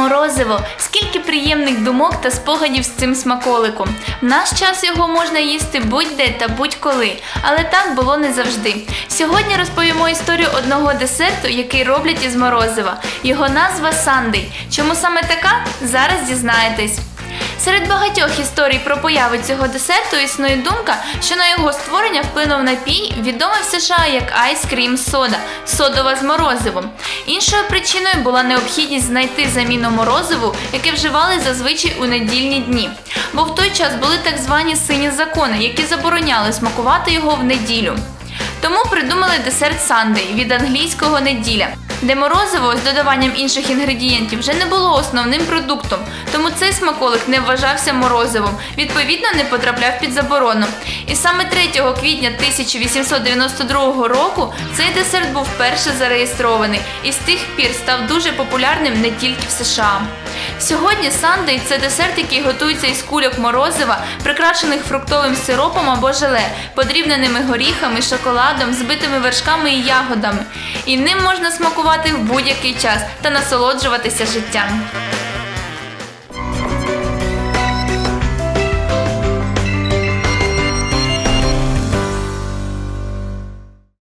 Морозиво, скільки приємних думок та спогадів з цим смаколиком. В наш час його можна їсти будь-де та будь-коли, але так було не завжди. Сьогодні розповімо історію одного десерту, який роблять із морозива. Його назва Сандей. Чому саме така? Зараз дізнаєтесь. Серед багатьох історій про появу цього десерту існує думка, що на його створення вплинув напій, відомий в США як Ice Cream Soda – содова з морозивом. Іншою причиною була необхідність знайти заміну морозиву, яке вживали зазвичай у недільні дні. Бо в той час були так звані сині закони, які забороняли смакувати його в неділю. Тому придумали десерт Сандей від англійського неділя, де морозиво з додаванням інших інгредієнтів вже не було основним продуктом, тому цей смаколик не вважався морозивом, відповідно не потрапляв під заборону. І саме 3 квітня 1892 року цей десерт був вперше зареєстрований і з тих пір став дуже популярним не тільки в США. Сьогодні сандей це десерт, який готується із кульок морозива, прикрашених фруктовим сиропом або желе, подрібненими горіхами, шоколадом, збитими вершками і ягодами. І ним можна смакувати в будь-який час та насолоджуватися життям.